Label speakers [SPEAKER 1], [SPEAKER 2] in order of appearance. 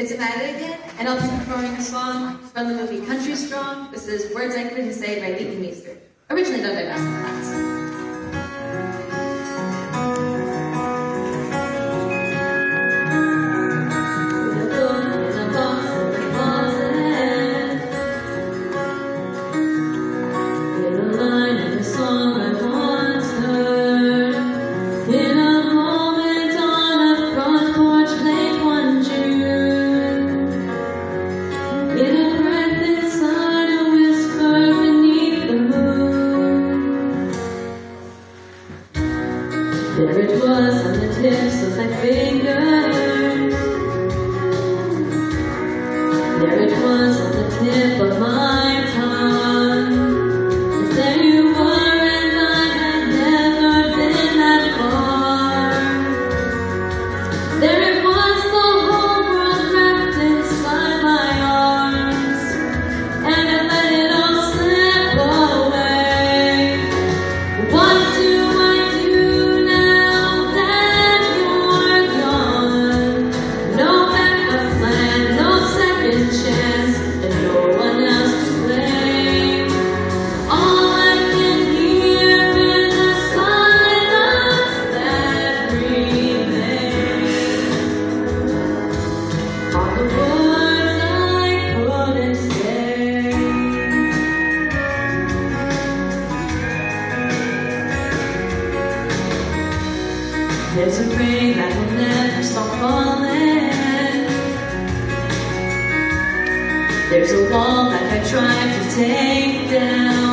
[SPEAKER 1] It's it again, and I'll be performing a song from the movie Country Strong. This is Words I Couldn't Say by Leighton Meester, originally done by Bassett
[SPEAKER 2] it on the tips of my fingers. There it was on the tip of my There's a rain that will never stop falling. There's a wall that I tried to take down.